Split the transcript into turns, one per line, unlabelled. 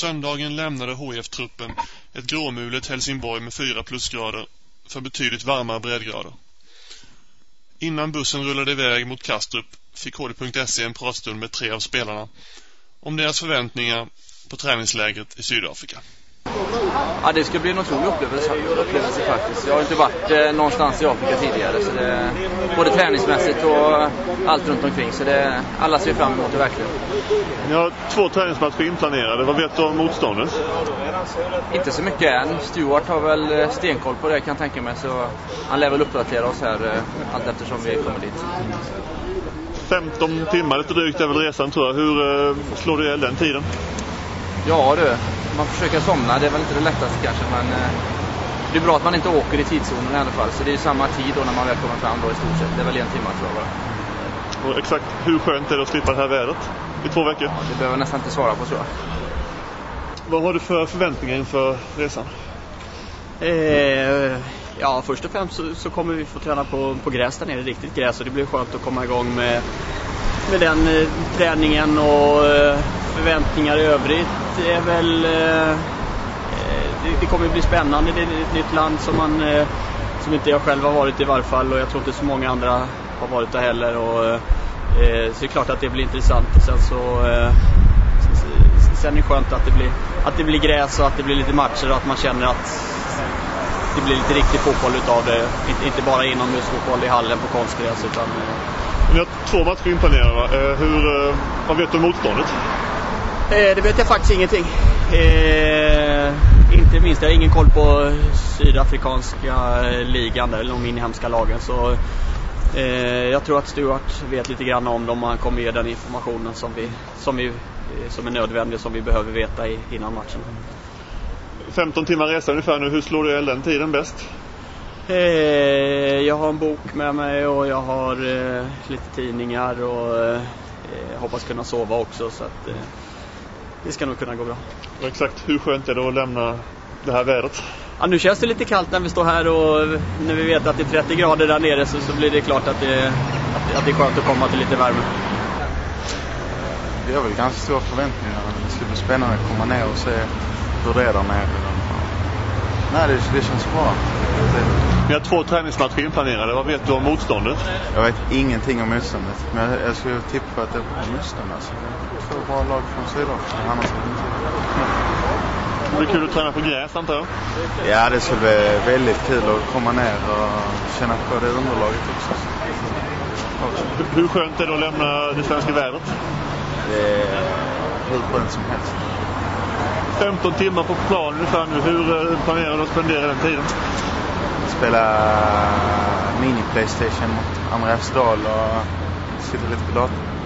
Söndagen lämnade HF-truppen ett gråmulet Helsingborg med fyra plusgrader för betydligt varmare breddgrader. Innan bussen rullade iväg mot Kastrup fick HD.se en pratstund med tre av spelarna om deras förväntningar på träningslägret i Sydafrika.
Ja, det ska bli en otrolig upplevelse, upplevelse faktiskt. Jag har inte varit eh, någonstans i Afrika tidigare. Så det, både träningsmässigt och allt runt omkring. Så det, alla ser fram emot det verkligen.
Ni har två träningsmatcher inplanerade. Vad vet du om motståndet?
Inte så mycket än. Stuart har väl eh, stenkoll på det kan jag tänka mig. Så han lär väl uppdatera oss här eh, allt eftersom vi kommer dit.
15 timmar lite drygt är väl resan tror jag. Hur eh, slår du ihjäl den tiden?
Ja du, man försöker somna. Det är väl inte det lättaste kanske men eh, det är bra att man inte åker i tidszonen i alla fall. Så det är samma tid då när man väl kommer fram då i stort sett. Det är väl en timme tror jag bara.
Och exakt hur skönt är det att slippa det här vädret i två veckor?
Ja, det behöver jag nästan inte svara på tror jag.
Vad har du för förväntningar inför resan?
Eh, ja, först och främst så, så, kommer vi få träna på, på gräs där nere, riktigt gräs. Och det blir skönt att komma igång med, med den eh, träningen och eh, förväntningar i övrigt är väl... Eh, eh det, kommer bli spännande. Det är ett nytt land som, man, eh, som inte jag själv har varit i varje fall och jag tror inte så många andra har varit där heller. Och, eh, eh så det är klart att det blir intressant. Sen så eh, sen är det skönt att det, blir, att det blir gräs och att det blir lite matcher och att man känner att det blir lite riktig fotboll utav det. Inte, inte bara inomhusfotboll i hallen på konstgräs utan...
Ni har två matcher inplanerade. Hur, vad vet du om motståndet?
Eh, det vet jag faktiskt ingenting. Eh, inte minst, jag har ingen koll på sydafrikanska ligan eller de inhemska lagen. Så, eh, jag tror att Stuart vet lite grann om dem och han kommer ge den informationen som, vi, som, vi, som är nödvändig som vi behöver veta innan matchen.
15 timmar resa ungefär nu. Hur slår du den tiden bäst?
Jag har en bok med mig och jag har lite tidningar och eh, hoppas kunna sova också. Så att, det ska nog kunna gå bra.
Och exakt hur skönt är det att lämna det här vädret?
Ja, nu känns det lite kallt när vi står här och när vi vet att det är 30 grader där nere så, så blir det klart att det, att, att det är skönt att komma till lite värme.
Vi har väl ganska stora förväntningar. Det ska bli spännande att komma ner och se hur det är där nere. Nej, det, det känns bra.
Ni har två träningsmatcher inplanerade. Vad vet du om motståndet?
Jag vet ingenting om motståndet. Men jag, jag skulle tippa att det är motstånd. Alltså. Två bra lag från Sydafrika. Annars
det blir kul att träna på gräs antar jag?
Ja, det skulle bli väldigt kul att komma ner och känna på det underlaget också.
Hur skönt är det att lämna det svenska vädret?
Det är hur skönt som helst.
15 timmar på plan ungefär nu. Hur eh, planerar du att spendera den tiden?
Spela mini-Playstation mot Andreas Dahl och sitta lite på datorn.